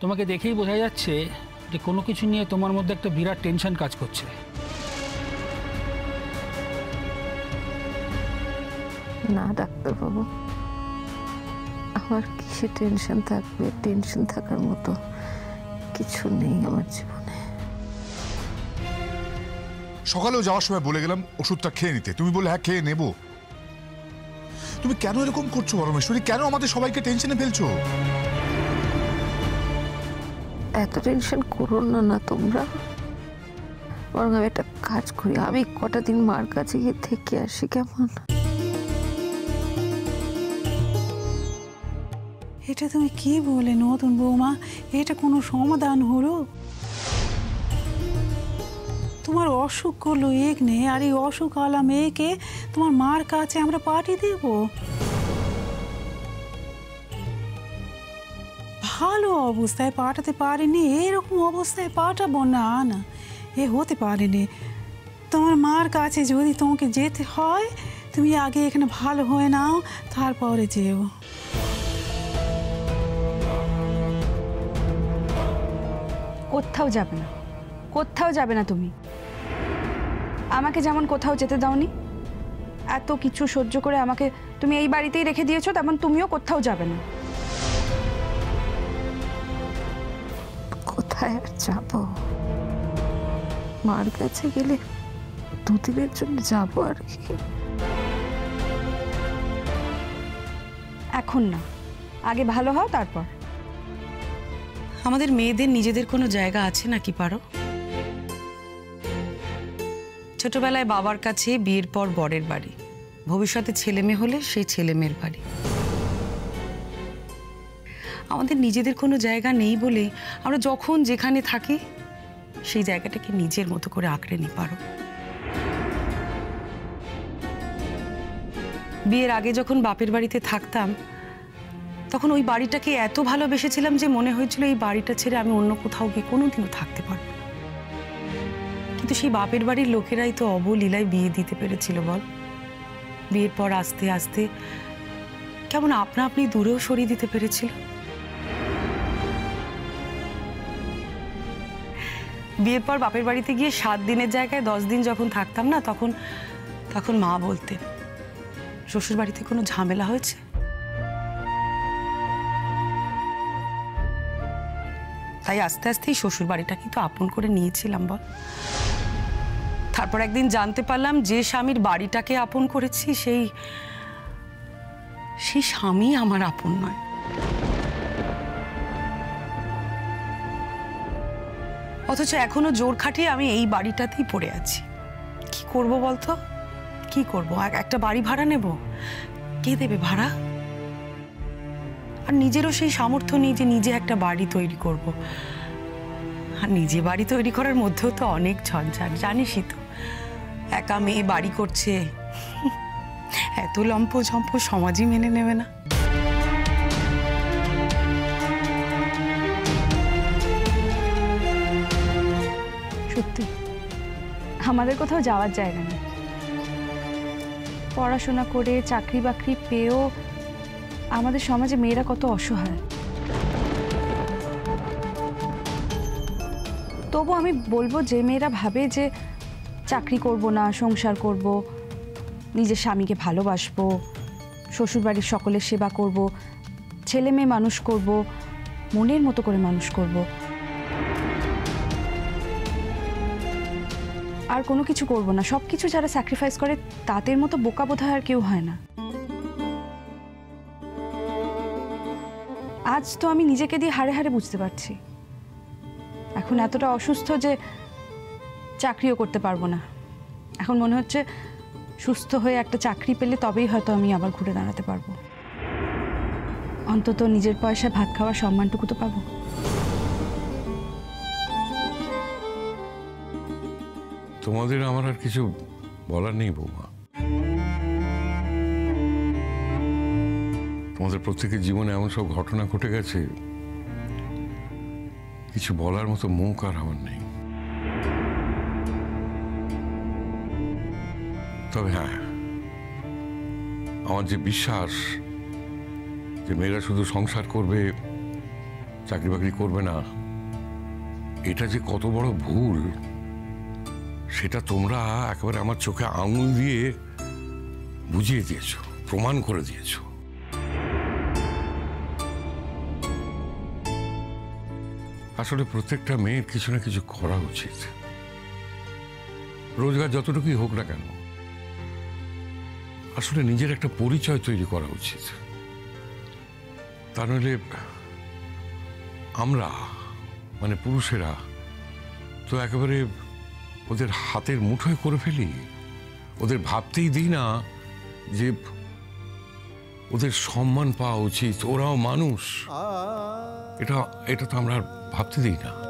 তোমাকে দেখেই বোঝা যাচ্ছে যে কোনো কিছু নিয়ে তোমার মধ্যে একটা বিরাট টেনশন কাজ করছে। না ডাক্তারবাবু। আমার কিসে টেনশন থাকবে টেনশন থাকার মতো কিছু নেই আমার জীবনে। সকালেও যাওয়ার সময় বলে গেলাম ওষুধটা খেয়ে নিতে। তুমি বলে হ্যাঁ খেয়ে নেব। তুমি কেন এরকম করছ পরমেশ্বরী? কেন আমাদের সবাইকে টেনশনে ফেলছো? এত টেনশন করো না না তোমরা। বরং আমি একটা কাজ করি। আমি কটা দিন মার কাছে গিয়ে থেকে আসি কেমন? এটা তুমি কি বলে নতুন বৌমা? এটা কোনো সমাধান হলো? তোমার অসুখ করল এক নেই আর এই অসুখ আলা মেয়েকে তোমার মার কাছে আমরা পাঠিয়ে দেব? ভালো অবস্থায় পাঠাতে পারিনি, এরকম অবস্থায় পাঠাবো না না। এ হতে পারেনি। তোমার মার কাছে যদি তোমাকে যেতে হয়, তুমি আগে এখানে ভালো হয়ে নাও, তারপরে যেও। কোথাও যাবে না। কোথাও যাবে না তুমি। আমাকে যেমন কোথাও যেতে দাওনি এত কিছু সহ্য করে আমাকে তুমি এই বাড়িতেই রেখে দিয়েছ তেমন তুমিও কোথাও যাবে না। কোথায় আর যাব? মার কাছে গেলে দুদিনের জন্য যাব আর কি? এখন না। আগে ভালো হও তারপর। আমাদের মেয়েদের নিজেদের কোনো জায়গা আছে নাকি পারো? ছোটবেলায় বাবার কাছে বিয়ের পর বরের বাড়ি। ভবিষ্যতে ছেলে মেয়ে হলে সেই ছেলে মেয়ের বাড়ি। আমাদের নিজেদের কোনো জায়গা নেই বলে আমরা যখন যেখানে থাকি, সেই জায়গাটাকে নিজের মতো করে আঁকড়ে নি পারো। বিয়ের আগে যখন বাপের বাড়িতে থাকতাম, তখন ওই বাড়িটাকে এত ভালোবেসেছিলাম যে মনে হয়েছিল এই বাড়িটা ছেড়ে আমি অন্য কোথাও গিয়ে কোনোদিনও থাকতে পারব। কিন্তু সেই বাপের বাড়ির লোকেরাই তো অবলীলায় বিয়ে দিতে পেরেছিল, বল। বিয়ের পর আস্তে আস্তে কেমন আপনা আপনি দূরেও সরিয়ে দিতে পেরেছিল। বিয়ের পর বাপের বাড়িতে গিয়ে সাত দিনের জায়গায় দশ দিন যখন থাকতাম না, তখন তখন মা বলতেন শ্বশুর বাড়িতে কোনো ঝামেলা হয়েছে? তাই আস্তে আস্তেই শ্বশুর বাড়িটা কিন্তু আপন করে নিয়েছিলাম, বল। তারপর একদিন জানতে পারলাম যে স্বামীর বাড়িটাকে আপন করেছি, সেই সেই স্বামী আমার আপন নয়। অথচ এখনও জোর খাটিয়ে আমি এই বাড়িটাতেই পড়ে আছি। কি করব বলতো? কি করব? এক- একটা বাড়ি ভাড়া নেব? কে দেবে ভাড়া? আর নিজেরও সেই সামর্থ্য নেই যে নিজে একটা বাড়ি তৈরি করব। আর নিজে বাড়ি তৈরি করার মধ্যেও তো অনেক ঝঞ্ঝাট, জানিসই তো। একা মেয়ে বাড়ি করছে। এত লম্প ঝম্প সমাজই মেনে নেবে না। সত্যি, আমাদের কোথাও যাওয়ার জায়গা নেই। পড়াশোনা করে, চাকরি বাকরি পেয়েও আমাদের সমাজে মেয়েরা কত অসহায়। তবু আমি বলব, যে মেয়েরা ভাবে যে চাকরি করব না, সংসার করব, নিজের স্বামীকে ভালোবাসবো, শ্বশুরবাড়ির সকলের সেবা করব, ছেলে মেয়ে মানুষ করব, মনের মতো করে মানুষ করব। আর কোনো কিছু করব না সব কিছু যারা স্যাক্রিফাইস করে, তাদের মতো বোকা বোধহয় আর কেউ হয় না। আজ তো আমি নিজেকে দিয়ে হারে হারে বুঝতে পারছি। এখন এতটা অসুস্থ যে চাকরিও করতে পারব না। এখন মনে হচ্ছে সুস্থ হয়ে একটা চাকরি পেলে তবেই হয়তো আমি আবার ঘুরে দাঁড়াতে পারব। অন্তত নিজের পয়সায় ভাত খাওয়ার সম্মানটুকু তো পাবো। তোমাদের আমার আর কিছু বলার নেই, বৌমা। তোমাদের প্রত্যেকের জীবনে এমন সব ঘটনা ঘটে গেছে, কিছু বলার মতো মুখ আর আমার নেই। তবে হ্যাঁ আমার যে বিশ্বাস যে মেয়েরা শুধু সংসার করবে, চাকরি বাকরি করবে না, এটা যে কত বড় ভুল, সেটা তোমরা একেবারে আমার চোখে আঙুল দিয়ে বুঝিয়ে দিয়েছ, প্রমাণ করে দিয়েছ। আসলে প্রত্যেকটা মেয়ের কিছু না কিছু করা উচিত। রোজগার যতটুকুই হোক না কেন আসলে নিজের একটা পরিচয় তৈরি করা উচিত। তা নইলে আমরা মানে পুরুষেরা তো একেবারে ওদের হাতের মুঠোয় করে ফেলি? ওদের ভাবতেই দিই না যে ওদের সম্মান পাওয়া উচিত ওরাও মানুষ। এটা এটা তো আমরা আর ভাবতে দিই না।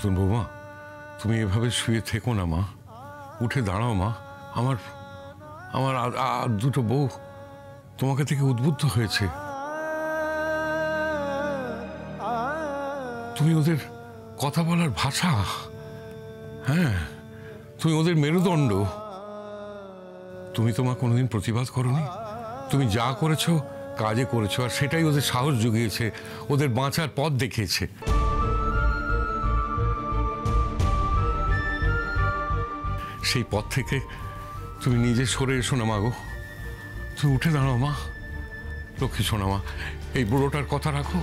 নতুন বৌমা, তুমি এভাবে শুয়ে থেকো না মা। উঠে দাঁড়াও মা। আমার আমার আর- দুটো বউ তোমাকে থেকে উদ্বুদ্ধ হয়েছে। তুমি ওদের কথা বলার ভাষা হ্যাঁ তুমি ওদের মেরুদণ্ড। তুমি তোমার কোনোদিন প্রতিবাদ করনি? তুমি যা করেছ, কাজে করেছ, আর সেটাই ওদের সাহস জুগিয়েছে, ওদের বাঁচার পথ দেখিয়েছে। সেই পথ থেকে তুমি নিজে সরে এসো না মাগো তুমি উঠে দাঁড়াও, মা। লক্ষ্মী শোনা মা, এই বুড়োটার কথা রাখো।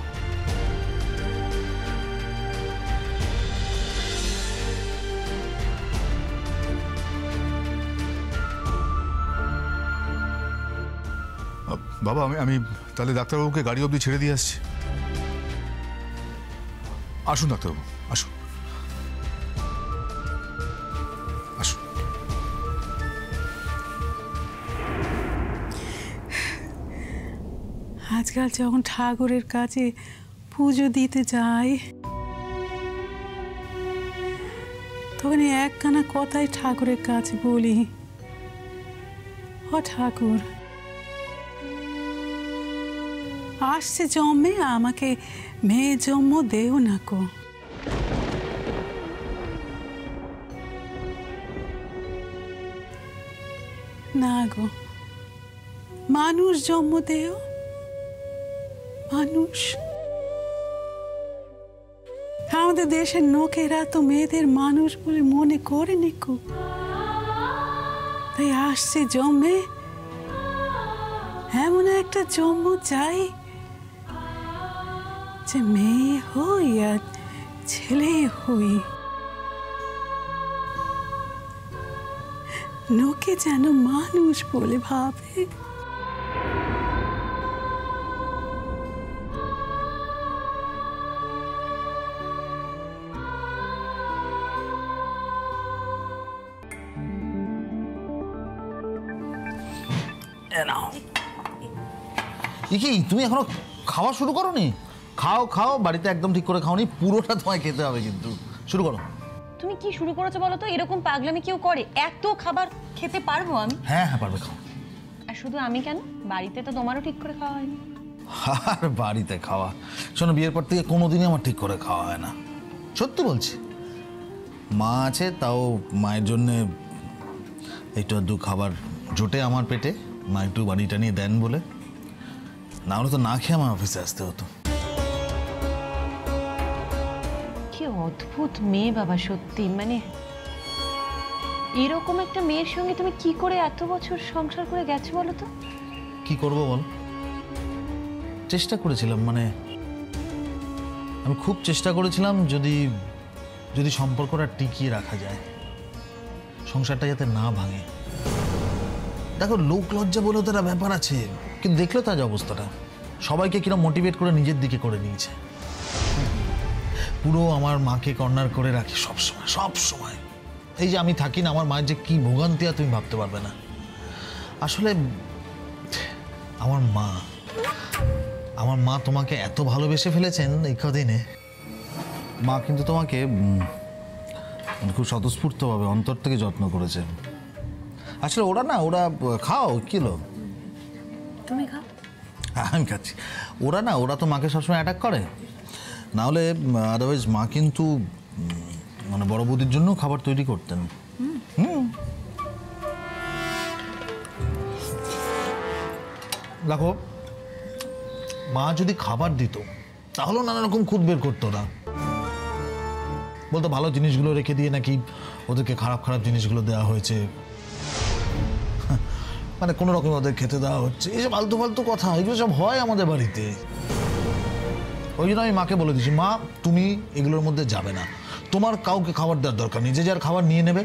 বাবা, আমি আমি তাহলে ডাক্তারবাবুকে গাড়ি অবধি ছেড়ে দিয়ে আসছি। আসুন ডাক্তারবাবু। আজকাল যখন ঠাকুরের কাছে পুজো দিতে যাই, তখন একখানা কথাই ঠাকুরের কাছে বলি, ও ঠাকুর, আসছে জন্মে আমাকে মেয়ে জন্ম দেও না কো। না গো, মানুষ জন্ম দেও মানুষ। আমাদের দেশের লোকেরা তো মেয়েদের মানুষ বলে মনে করে নিকো তাই আসছে জমে। এমন একটা জন্ম চাই যে মেয়ে হই আর ছেলে হই। লোকে যেন মানুষ বলে ভাবে। এ কি তুমি এখনও খাওয়া শুরু করোনি? খাও খাও বাড়িতে একদম ঠিক করে খাওনি পুরোটা তোমায় খেতে হবে কিন্তু। শুরু করো। তুমি কি শুরু করেছ বলো তো? এরকম পাগলামি কেউ করে? এত খাবার খেতে পারব আমি? হ্যাঁ হ্যাঁ পারবে খাও। আর শুধু আমি কেন? বাড়িতে তো তোমারও ঠিক করে খাওয়া হয়নি। আর বাড়িতে খাওয়া? শোনো বিয়ের পর থেকে কোনোদিনই আমার ঠিক করে খাওয়া হয় না। সত্যি বলছি। মা আছে তাও মায়ের জন্যে একটু আধটু খাবার জোটে আমার পেটে। মা একটু বাড়িটা নিয়ে দেন বলে। না হলে তো না খেয়ে আমার অফিসে আসতে হতো। কি অদ্ভুত মেয়ে বাবা সত্যি। মানে এরকম একটা মেয়ের সঙ্গে তুমি কি করে এত বছর সংসার করে গেছো বলো তো? কি করব বল? চেষ্টা করেছিলাম মানে আমি খুব চেষ্টা করেছিলাম যদি যদি সম্পর্কটা টিকিয়ে রাখা যায়। সংসারটা যাতে না ভাঙে। দেখো লোক লজ্জা বলেও তো একটা ব্যাপার আছে, কিন্তু দেখল তার অবস্থাটা। সবাইকে কিরম মোটিভেট করে নিজের দিকে করে নিয়েছে। পুরো আমার মাকে কর্নার করে রাখি সব সময় সব সময়। এই যে আমি থাকি না, আমার মায়ের যে কি ভোগান্তি আর তুমি ভাবতে পারবে না। আসলে, আমার মা আমার মা তোমাকে এত ভালোবেসে ফেলেছেন এই কদিনে। মা কিন্তু তোমাকে খুব স্বতঃস্ফূর্তভাবে অন্তর থেকে যত্ন করেছে। আসলে ওরা না ওরা খাও কিলো। তুমি খাও। হ্যাঁ আমি খাচ্ছি। ওরা না ওরা তো মাকে সবসময় অ্যাটাক করে। না হলে আদারওয়াইজ মা কিন্তু মানে বড় বৌদির জন্য খাবার তৈরি করতেন। হুম। দেখো মা যদি খাবার দিত তাহলেও নানা রকম খুদ বের করতো না বলতো ভালো জিনিসগুলো রেখে দিয়ে নাকি ওদেরকে খারাপ খারাপ জিনিসগুলো দেওয়া হয়েছে। মানে কোনো রকম ওদের খেতে দেওয়া হচ্ছে। এইসব আলতু ফালতু কথা এগুলো সব হয় আমাদের বাড়িতে। ওই জন্য আমি মাকে বলে দিয়েছি মা তুমি এগুলোর মধ্যে যাবে না। তোমার কাউকে খাবার দেওয়ার দরকার নেই। যে যার খাবার নিয়ে নেবে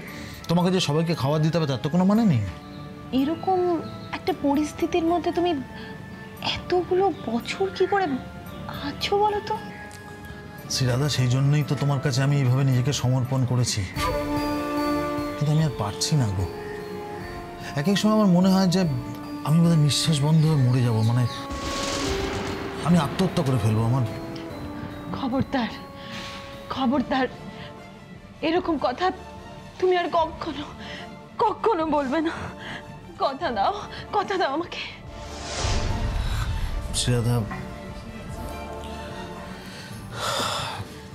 তোমাকে যে সবাইকে খাবার দিতে হবে তার তো কোনো মানে নেই। এরকম একটা পরিস্থিতির মধ্যে তুমি এতগুলো বছর কি করে আছো বলো তো? শ্রীরাধা সেই জন্যই তো তোমার কাছে আমি এইভাবে নিজেকে সমর্পণ করেছি। কিন্তু আমি আর পারছি না গো। এক এক সময় আমার মনে হয় যে আমি বোধহয় নিঃশ্বাস বন্ধ হয়ে মরে যাব মানে আমি আত্মহত্যা করে ফেলব আমার। খবরদার খবরদার এরকম কথা তুমি আর কখনো কখনো বলবে না। কথা দাও কথা দাও আমাকে। শ্রীরাধা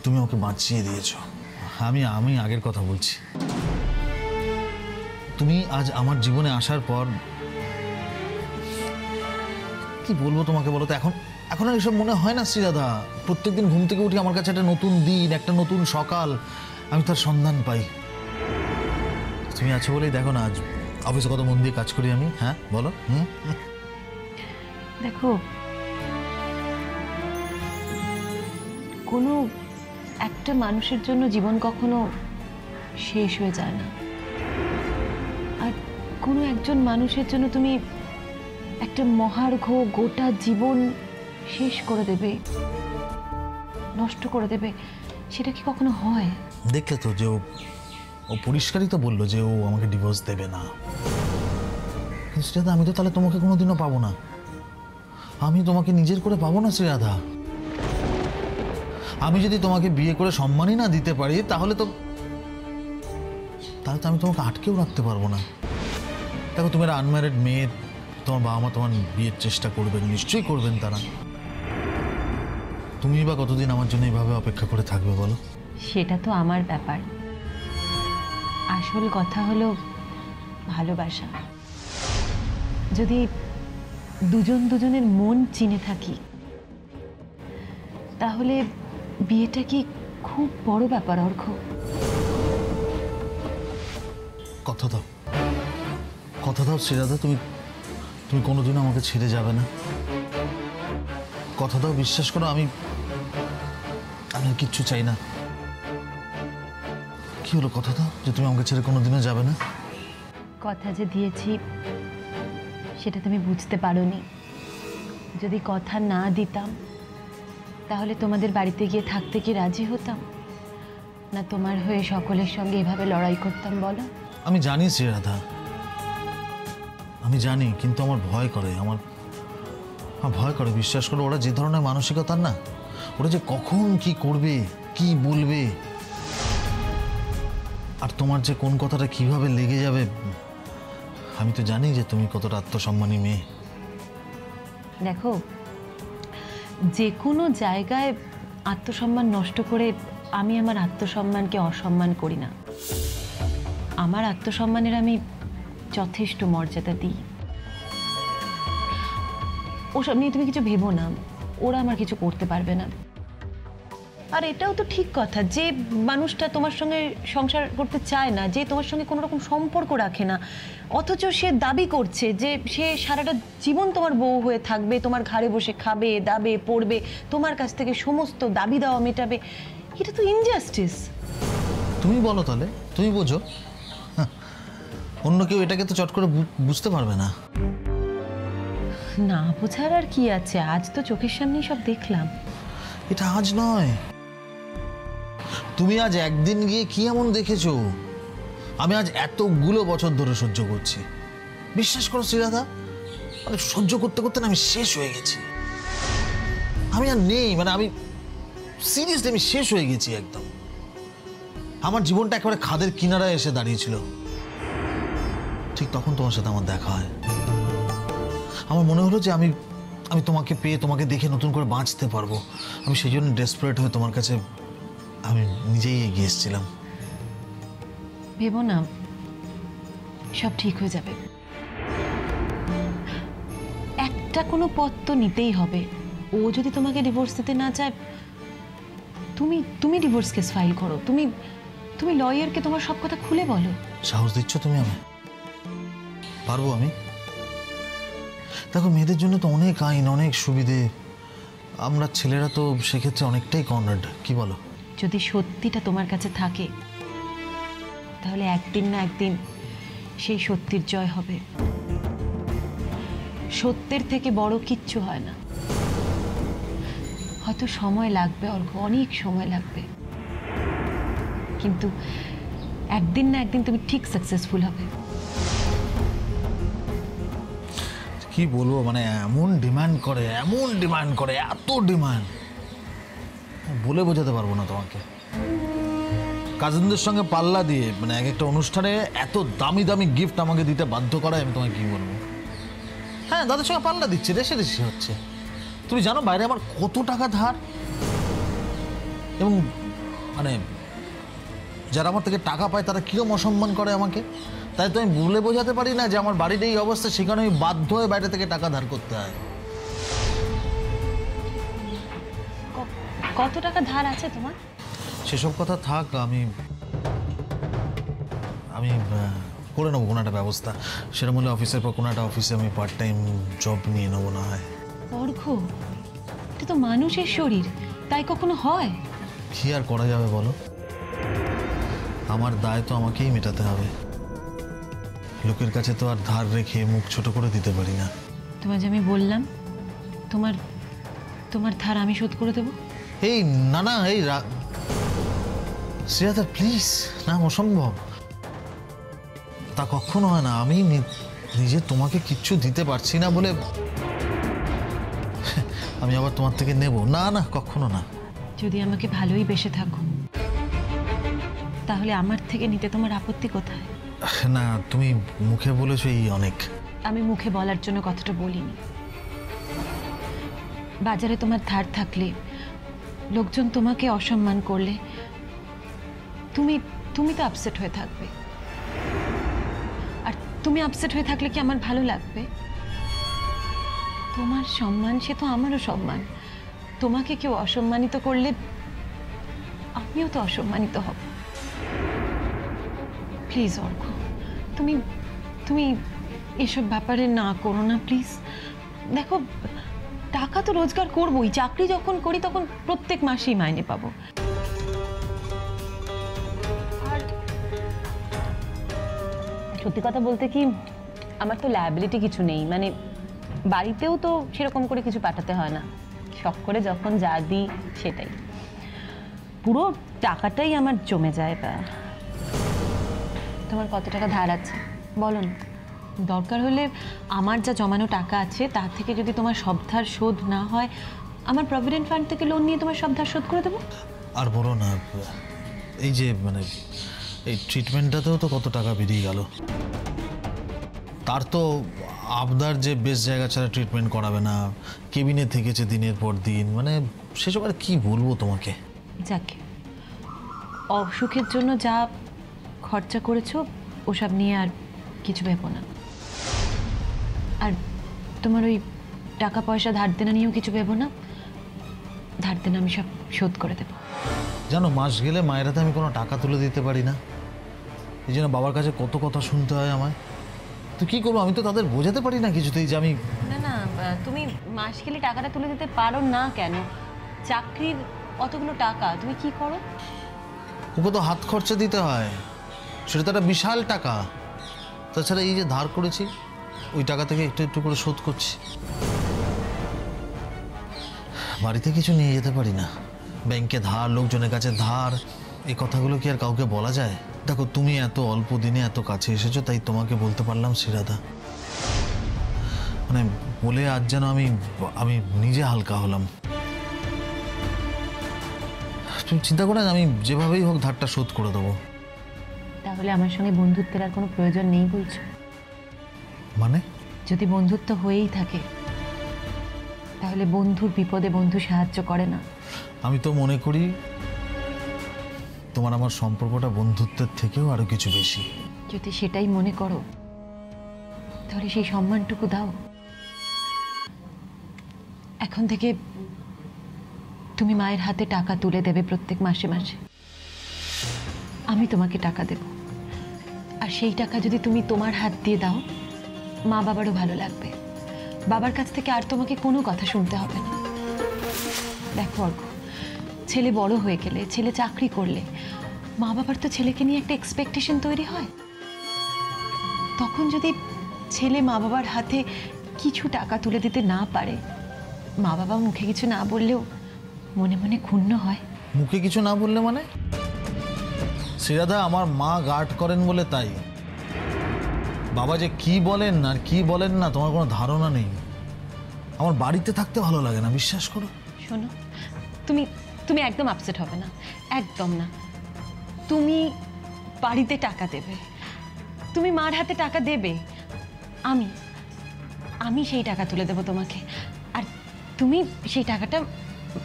তুমি আমাকে বাঁচিয়ে দিয়েছ। আমি আমি আগের কথা বলছি। তুমি আজ আমার জীবনে আসার পর কি বলব তোমাকে বলো তো? এখন এখন আর এসব মনে হয় না শ্রীরাধা প্রত্যেকদিন ঘুম থেকে উঠে আমার কাছে একটা নতুন দিন, একটা নতুন সকাল। আমি তার সন্ধান পাই। তুমি আছো বলেই দেখো না, আজ অফিসে কত মন দিয়ে কাজ করি আমি হ্যাঁ? বলো, হুম? দেখো, কোনো একটা মানুষের জন্য জীবন কখনো শেষ হয়ে যায় না। কোনো একজন মানুষের জন্য তুমি একটা মহার্ঘ গোটা জীবন শেষ করে দেবে, নষ্ট করে দেবে, সেটা কি কখনো হয়? দেখলে তো যে ও পরিষ্কারই তো বলল যে ও আমাকে ডিভোর্স দেবে না। শ্রীরাধা, আমি তো তাহলে তোমাকে কোনোদিনও পাবো না। আমি তোমাকে নিজের করে পাবো না শ্রীরাধা। আমি যদি তোমাকে বিয়ে করে সম্মানই না দিতে পারি, তাহলে তো তাহলে তো আমি তোমাকে আটকেও রাখতে পারব না। দেখো তুমি একটা আনম্যারিড মেয়ে তোমার বাবা মা তোমার বিয়ের চেষ্টা করবেন নিশ্চয়ই করবেন তারা। তুমি বা কতদিন আমার জন্য এইভাবে অপেক্ষা করে থাকবে বলো? সেটা তো আমার ব্যাপার। আসল কথা হলো ভালোবাসা। যদি দুজন দুজনের মন চিনে থাকি তাহলে বিয়েটা কি খুব বড় ব্যাপার অর্ঘ কথা দাও। কথা দাও শ্রীরাধা তুমি তুমি কোনোদিনও আমাকে ছেড়ে যাবে না। কথা দাও বিশ্বাস করো আমি আমি কিচ্ছু চাই না। কি হলো কথা দাও যে তুমি আমাকে ছেড়ে কোনোদিনও যাবে না? কথা যে দিয়েছি সেটা তুমি বুঝতে পারোনি। যদি কথা না দিতাম তাহলে তোমাদের বাড়িতে গিয়ে থাকতে কি রাজি হতাম? না তোমার হয়ে সকলের সঙ্গে এভাবে লড়াই করতাম বলো? আমি জানি শ্রীরাধা আমি জানি, কিন্তু আমার ভয় করে, আমার আমার ভয় করে, বিশ্বাস করো ওরা যে ধরনের মানসিকতার না, ওরা যে কখন কি করবে, কি বলবে, আর তোমার যে কোন কথাটা কীভাবে লেগে যাবে, আমি তো জানি যে তুমি কতটা আত্মসম্মানী মেয়ে। দেখো, যে কোনো জায়গায় আত্মসম্মান নষ্ট করে আমি আমার আত্মসম্মানকে অসম্মান করি না। আমার আত্মসম্মানের আমি যথেষ্ট মর্যাদা দিই। ওসব নিয়ে তুমি কিছু ভেবো না। ওরা আমার কিছু করতে পারবে না। আর এটাও তো ঠিক কথা যে মানুষটা তোমার সঙ্গে সংসার করতে চায় না, যে তোমার সঙ্গে কোনো রকম সম্পর্ক রাখে না। অথচ সে দাবি করছে যে সে সারাটা জীবন তোমার বউ হয়ে থাকবে, তোমার ঘাড়ে বসে খাবে, দাবে, পড়বে, তোমার কাছ থেকে সমস্ত দাবি দেওয়া মেটাবে। এটা তো ইনজাস্টিস তুমি বলো তাহলে, তুমি বোঝো। অন্য কেউ এটাকে তো চট করে বুঝতে পারবে না। না বোঝার আর কি আছে? আজ তো চোখের সামনেই সব দেখলাম। এটা আজ নয়। তুমি আজ একদিন গিয়ে কি এমন দেখেছ? আমি আজ এতগুলো বছর ধরে সহ্য করছি। বিশ্বাস করো শ্রীরাধা মানে সহ্য করতে করতে না আমি শেষ হয়ে গেছি। আমি আর নেই মানে আমি সিরিয়াসলি আমি শেষ হয়ে গেছি একদম। আমার জীবনটা একেবারে খাদের কিনারায় এসে দাঁড়িয়েছিল। ঠিক তখন তোমার সাথে আমার দেখা হয়। আমার মনে হলো যে আমি আমি তোমাকে পেয়ে তোমাকে দেখে নতুন করে বাঁচতে পারব। আমি সেই জন্য ডেসপারেট হয়ে তোমার কাছে আমি নিজেই এগিয়ে এসেছিলাম। ভেবো না সব ঠিক হয়ে যাবে। একটা কোনো পথ তো নিতেই হবে। ও যদি তোমাকে ডিভোর্স দিতে না চায় তুমি তুমি ডিভোর্স কেস ফাইল করো। তুমি তুমি লয়ারকে তোমার সব কথা খুলে বলো। সাহস দিচ্ছ তুমি আমি পারব আমি? দেখো, মেয়েদের জন্য তো অনেক আইন, অনেক সুবিধে। আমরা ছেলেরা তো সেক্ষেত্রে অনেকটাই কর্নার্ড কি বলো? যদি সত্যিটা তোমার কাছে থাকে, তাহলে একদিন না একদিন সেই সত্যির জয় হবে। সত্যের থেকে বড় কিচ্ছু হয় না। হয়তো সময় লাগবে অর্ঘ অনেক সময় লাগবে। কিন্তু একদিন না একদিন তুমি ঠিক সাকসেসফুল হবে। কি বলব মানে এমন ডিমান্ড করে, এমন ডিমান্ড করে, এত ডিমান্ড বলে বোঝাতে পারব না তোমাকে। কাজিনদের সঙ্গে পাল্লা দিয়ে মানে এক একটা অনুষ্ঠানে এত দামি দামি গিফট আমাকে দিতে বাধ্য করায় আমি তোমাকে কি বলব? হ্যাঁ দাদার সঙ্গে পাল্লা দিচ্ছে রেসে রেসে হচ্ছে। তুমি জানো বাইরে আমার কত টাকা ধার? এবং মানে যারা আমার থেকে টাকা পায়, তারা কিরম অসম্মান করে আমাকে? তাই তো আমি বলে বোঝাতে পারি না যে আমার বাড়ির এই অবস্থা সেখানে আমি বাধ্য হয়ে বাইরে থেকে টাকা ধার করতে হয়। কত টাকা ধার আছে তোমার? সেসব কথা থাক আমি আমি করে নেব কোনো একটা ব্যবস্থা। সেরকম হলে অফিসের পর কোনো একটা অফিসে আমি পার্ট টাইম জব নিয়ে নেব না হয়। অর্ঘ এটা তো মানুষের শরীর তাই কখনো হয়? কি আর করা যাবে বলো? আমার দায় তো আমাকেই মেটাতে হবে। লোকের কাছে তো আর ধার রেখে মুখ ছোট করে দিতে পারি না। তোমার যে আমি বললাম তোমার তোমার ধার আমি শোধ করে দেবো? এই না না এই শ্রেয়াদা প্লিজ না অসম্ভব। তা কখনো হয় না আমি নিজে তোমাকে কিচ্ছু দিতে পারছি না বলে আমি আবার তোমার থেকে নেব। না না কখনো না। যদি আমাকে ভালোই বেসে থাকো তাহলে আমার থেকে নিতে তোমার আপত্তি কোথায়? না, তুমি মুখে বলেছ এই অনেক। আমি মুখে বলার জন্য কথাটা বলিনি। বাজারে তোমার ধার থাকলে, লোকজন তোমাকে অসম্মান করলে, তুমি তুমি তো আপসেট হয়ে থাকবে। আর তুমি আপসেট হয়ে থাকলে কি আমার ভালো লাগবে? তোমার সম্মান, সে তো আমারও সম্মান। তোমাকে কেউ অসম্মানিত করলে, আমিও তো অসম্মানিত হব। প্লিজ অর্ঘ তুমি তুমি এসব ব্যাপারে না করো না প্লিজ দেখো, টাকা তো রোজগার করবোই, চাকরি যখন করি তখন প্রত্যেক মাসেই মাইনে পাবো। সত্যি কথা বলতে কি, আমার তো লায়াবিলিটি কিছু নেই মানে বাড়িতেও তো সেরকম করে কিছু পাঠাতে হয় না। শখ করে যখন যা দিই, সেটাই। পুরো টাকাটাই আমার জমে যায় বা তোমার কত টাকা ধার আছে? বলো না। দরকার হলে আমার যা জমানো টাকা আছে তার থেকে যদি তোমার সব ধার শোধ না হয় আমার প্রভিডেন্ট ফান্ড থেকে লোন নিয়ে তোমার সব ধার শোধ করে দেবো? আর বলো না এই যে মানে এই ট্রিটমেন্টটাতেও তো কত টাকা বেরিয়ে গেল। তার তো আবদার যে বেশ জায়গা ছাড়া ট্রিটমেন্ট করাবে না কেবিনে থেকেছে দিনের পর দিন মানে সেসব আর কি বলব তোমাকে? যাকে অসুখের জন্য যা খরচা করেছ ওসব নিয়ে আর কিছু ভেবো না। আর তোমার ওই টাকা পয়সা ধার দেনা নিয়েও কিছু ভেবো না? ধার দেনা আমি সব শোধ করে দেবো। জানো মাস গেলে মায়ের হাতে আমি কোনো টাকা তুলে দিতে পারি না। এই জন্য বাবার কাছে কত কথা শুনতে হয় আমায়। তো কী করব আমি তো তাদের বোঝাতে পারি না কিছুতেই যে আমি না না তুমি মাস গেলে টাকাটা তুলে দিতে পারো না কেন? চাকরির অতগুলো টাকা তুমি কি করো? ওকে তো হাত খরচা দিতে হয়। সেটা তো একটা বিশাল টাকা। তাছাড়া এই যে ধার করেছি, ওই টাকা থেকে একটু একটু করে শোধ করছি। বাড়িতে কিছু নিয়ে যেতে পারি না। ব্যাংকে ধার, লোকজনের কাছে ধার, এই কথাগুলো কি আর কাউকে বলা যায়? দেখো, তুমি এত অল্প দিনে এত কাছে এসেছ, তাই তোমাকে বলতে পারলাম সিরাদা মানে বলে আজ যেন আমি আমি নিজে হালকা হলাম। তুমি চিন্তা করে আমি যেভাবেই হোক ধারটা শোধ করে দেবো। তাহলে আমার সঙ্গে বন্ধুত্বের আর কোনো প্রয়োজন নেই বলছো? মানে? যদি বন্ধুত্ব হয়েই থাকে তাহলে বন্ধুর বিপদে বন্ধু সাহায্য করে না। আমি তো মনে করি তোমার আমার সম্পর্কটা বন্ধুত্বের থেকেও আরও কিছু বেশি। যদি সেটাই মনে করো তাহলে সেই সম্মানটুকু দাও। এখন থেকে তুমি মায়ের হাতে টাকা তুলে দেবে প্রত্যেক মাসে মাসে। আমি তোমাকে টাকা দেব। আর সেই টাকা যদি তুমি তোমার হাত দিয়ে দাও, মা বাবারও ভালো লাগবে। বাবার কাছ থেকে আর তোমাকে কোনো কথা শুনতে হবে না। দেখো অর্ক ছেলে বড় হয়ে গেলে, ছেলে চাকরি করলে, মা বাবার তো ছেলেকে নিয়ে একটা এক্সপেকটেশন তৈরি হয়। তখন যদি ছেলে মা বাবার হাতে কিছু টাকা তুলে দিতে না পারে, মা বাবা মুখে কিছু না বললেও মনে মনে ক্ষুণ্ণ হয়। মুখে কিছু না বললে মানে? শ্রীরাধা, আমার মা গার্ড করেন বলে তাই। বাবা যে কি বলেন আর কি বলেন না, তোমার কোনো ধারণা নেই। আমার বাড়িতে থাকতে ভালো লাগে না, বিশ্বাস করো। শোনো, তুমি তুমি একদম আপসেট হবে না, একদম না। তুমি বাড়িতে টাকা দেবে। তুমি মার হাতে টাকা দেবে। আমি আমি সেই টাকা তুলে দেবো তোমাকে। আর তুমি সেই টাকাটা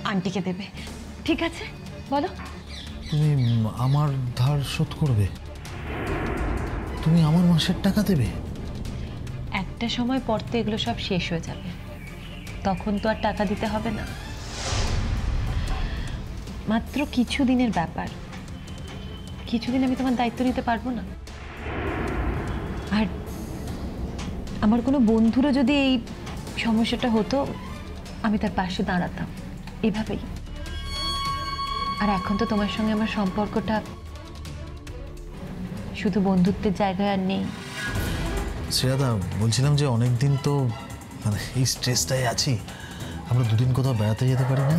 আন্টিকে দেবে। ঠিক আছে? বলো। তুমি আমার ধার শোধ করবে। তুমি আমার মাসের টাকা দেবে। একটা সময় পর তো এগুলো সব শেষ হয়ে যাবে। তখন তো আর টাকা দিতে হবে না। মাত্র কিছু দিনের ব্যাপার। কিছুদিন আমি তোমার দায়িত্ব নিতে পারব না। আর আমার কোনো বন্ধুরও যদি এই সমস্যাটা হতো, আমি তার পাশে দাঁড়াতাম। এভাবেই। আর এখন তো তোমার সঙ্গে আমার সম্পর্কটা শুধু বন্ধুত্বের জায়গায় আর নেই। শ্রেয়াদা, বলছিলাম যে অনেক দিন তো মানে এই স্ট্রেসটাই আছি। আমরা দুদিন কোথাও বেড়াতে যেতে পারি না?